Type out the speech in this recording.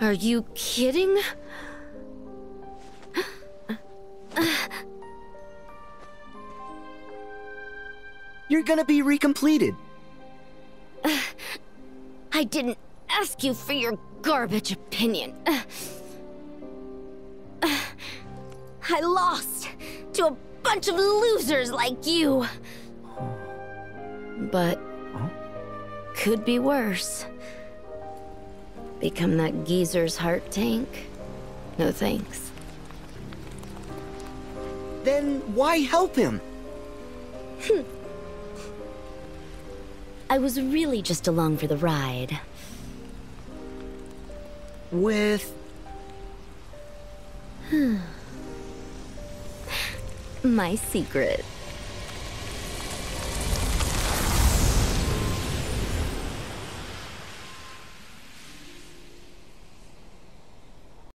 Are you kidding? You're gonna be recompleted. I didn't ask you for your garbage opinion. I lost to a bunch of losers like you. But could be worse. Become that geezer's heart tank? No thanks. Then why help him? I was really just along for the ride. With... My secret.